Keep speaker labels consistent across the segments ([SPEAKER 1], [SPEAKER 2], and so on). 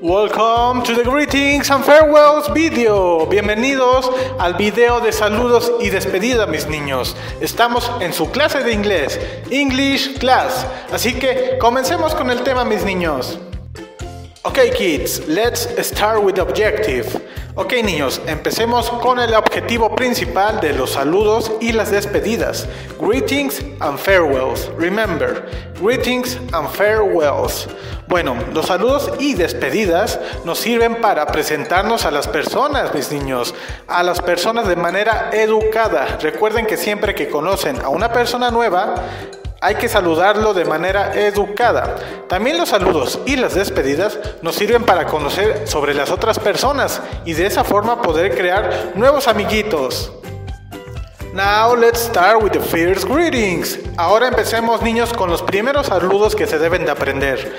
[SPEAKER 1] Welcome to the greetings and farewells video. Bienvenidos al video de saludos y despedida, mis niños. Estamos en su clase de inglés, English Class. Así que comencemos con el tema, mis niños. Okay, kids, let's start with the objective. Ok, niños, empecemos con el objetivo principal de los saludos y las despedidas. Greetings and farewells. Remember, greetings and farewells. Bueno, los saludos y despedidas nos sirven para presentarnos a las personas, mis niños, a las personas de manera educada. Recuerden que siempre que conocen a una persona nueva, hay que saludarlo de manera educada. También los saludos y las despedidas nos sirven para conocer sobre las otras personas y de esa forma poder crear nuevos amiguitos. Now let's start with the first greetings. Ahora empecemos niños con los primeros saludos que se deben de aprender.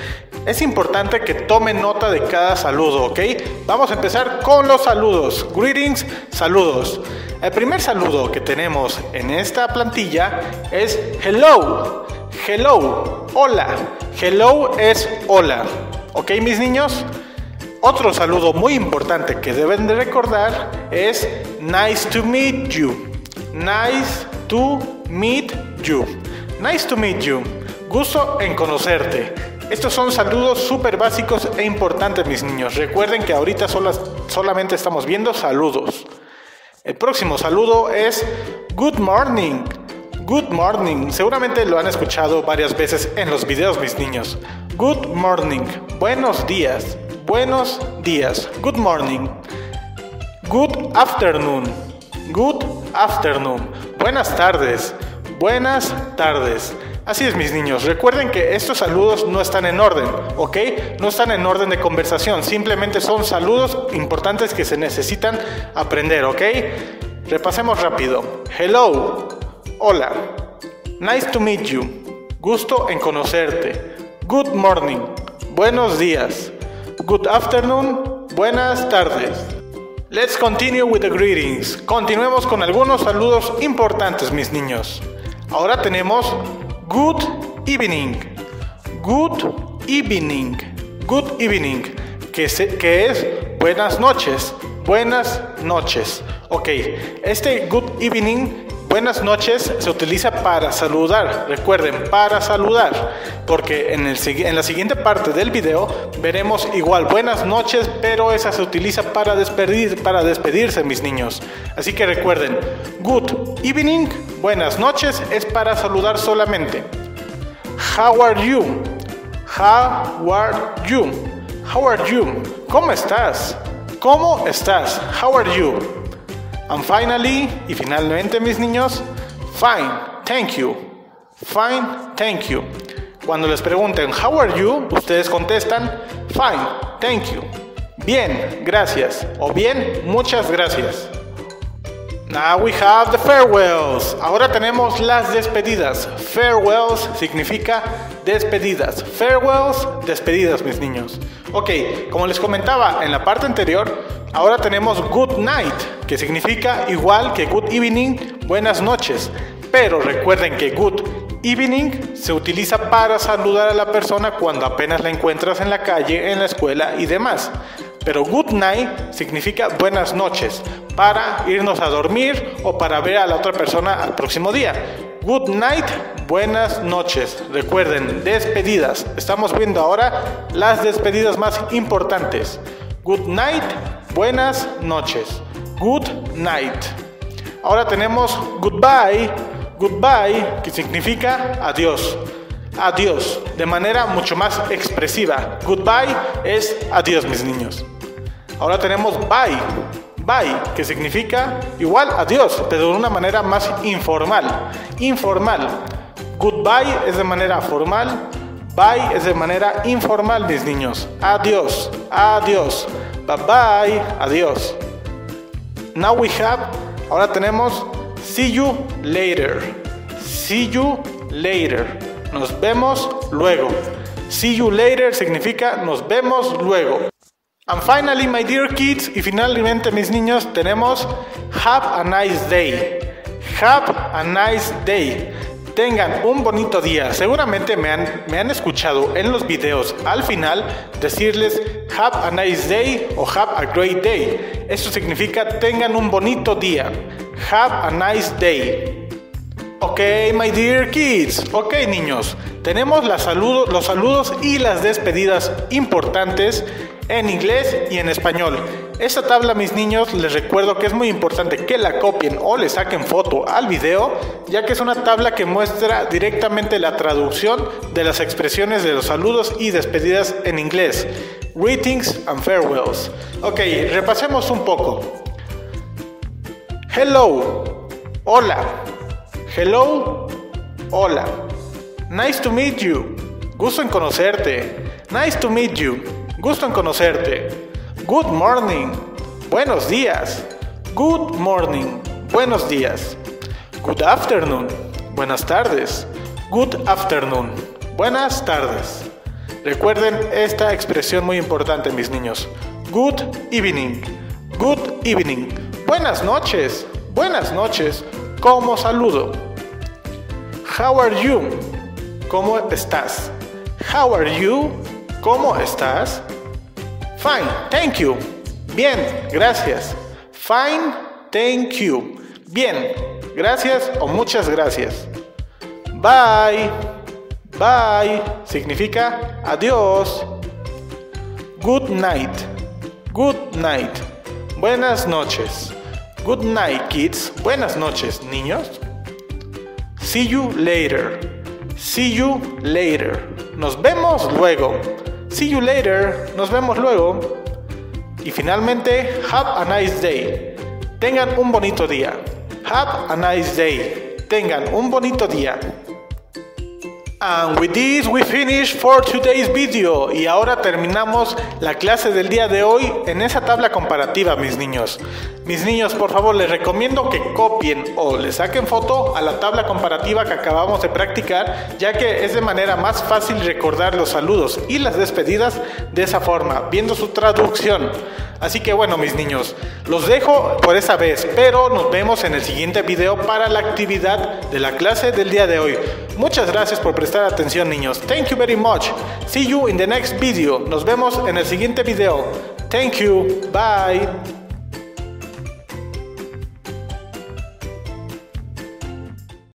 [SPEAKER 1] Es importante que tomen nota de cada saludo, ¿ok? Vamos a empezar con los saludos. Greetings, saludos. El primer saludo que tenemos en esta plantilla es hello. Hello, hola. Hello es hola. ¿Ok, mis niños? Otro saludo muy importante que deben de recordar es nice to meet you. Nice to meet you. Nice to meet you. Gusto en conocerte. Estos son saludos súper básicos e importantes, mis niños. Recuerden que ahorita solamente estamos viendo saludos. El próximo saludo es Good morning. Good morning. Seguramente lo han escuchado varias veces en los videos, mis niños. Good morning. Buenos días. Buenos días. Good morning. Good afternoon. Good afternoon. Buenas tardes. Buenas tardes. Así es, mis niños. Recuerden que estos saludos no están en orden, ¿ok? No están en orden de conversación. Simplemente son saludos importantes que se necesitan aprender, ¿ok? Repasemos rápido. Hello. Hola. Nice to meet you. Gusto en conocerte. Good morning. Buenos días. Good afternoon. Buenas tardes. Let's continue with the greetings. Continuemos con algunos saludos importantes, mis niños. Ahora tenemos Good evening. Good evening. Good evening. Que, es buenas noches. Buenas noches. Ok, este good evening buenas noches se utiliza para saludar, recuerden, para saludar, porque en, el, en, la siguiente parte del video veremos igual buenas noches, pero esa se utiliza para, despedir, para despedirse, mis niños. Así que recuerden, good evening, buenas noches, es para saludar solamente. How are you? How are you? How are you? ¿Cómo estás? ¿Cómo estás? How are you? And finally, y finalmente mis niños, fine, thank you. Fine, thank you. Cuando les pregunten, how are you? Ustedes contestan, fine, thank you. Bien, gracias. O bien, muchas gracias. Now we have the farewells. Ahora tenemos las despedidas. Farewells significa despedidas. Farewells, despedidas, mis niños. Ok, como les comentaba en la parte anterior, ahora tenemos good night, que significa igual que good evening, buenas noches. Pero recuerden que good evening se utiliza para saludar a la persona cuando apenas la encuentras en la calle, en la escuela y demás. Pero good night significa buenas noches, para irnos a dormir o para ver a la otra persona al próximo día. Good night, buenas noches. Recuerden, despedidas. Estamos viendo ahora las despedidas más importantes. Good night, buenas noches. Good night. Ahora tenemos goodbye, goodbye, que significa adiós. Adiós, de manera mucho más expresiva. Goodbye es adiós, mis niños. Ahora tenemos bye, bye, que significa igual adiós, pero de una manera más informal. Informal. Goodbye es de manera formal, bye es de manera informal, mis niños. Adiós, adiós. Bye bye, adiós. Now we have, ahora tenemos see you later. See you later. Nos vemos luego. See you later significa nos vemos luego. And finally, my dear kids, y finalmente mis niños, tenemos Have a nice day. Have a nice day. tengan un bonito día. Seguramente me han, me han escuchado en los videos al final decirles have a nice day o have a great day. Esto significa tengan un bonito día. Have a nice day. Ok, my dear kids. Ok, niños. Tenemos los saludos y las despedidas importantes en inglés y en español. Esta tabla, mis niños, les recuerdo que es muy importante que la copien o le saquen foto al video, ya que es una tabla que muestra directamente la traducción de las expresiones de los saludos y despedidas en inglés. Greetings and farewells. Ok, repasemos un poco. Hello. Hola. Hello. Hola. Nice to meet you. Gusto en conocerte. Nice to meet you. Gusto en conocerte. Good morning. Buenos días. Good morning. Buenos días. Good afternoon. Buenas tardes. Good afternoon. Buenas tardes. Recuerden esta expresión muy importante, mis niños. Good evening. Good evening. Buenas noches. Buenas noches. Como saludo. How are you? ¿Cómo estás? How are you? ¿Cómo estás? Fine, thank you. Bien, gracias. Fine, thank you. Bien, gracias o muchas gracias. Bye. Bye significa adiós. Good night. Good night. Buenas noches. Good night, kids. Buenas noches, niños. See you later. See you later. Nos vemos luego. See you later. Nos vemos luego. Y finalmente, have a nice day. Tengan un bonito día. Have a nice day. Tengan un bonito día. And with this we finish for today's video y ahora terminamos la clase del día de hoy en esa tabla comparativa mis niños. Mis niños por favor les recomiendo que copien o le saquen foto a la tabla comparativa que acabamos de practicar ya que es de manera más fácil recordar los saludos y las despedidas de esa forma viendo su traducción. Así que bueno mis niños, los dejo por esa vez, pero nos vemos en el siguiente video para la actividad de la clase del día de hoy. Muchas gracias por prestar atención niños. Thank you very much. See you in the next video. Nos vemos en el siguiente video. Thank you. Bye.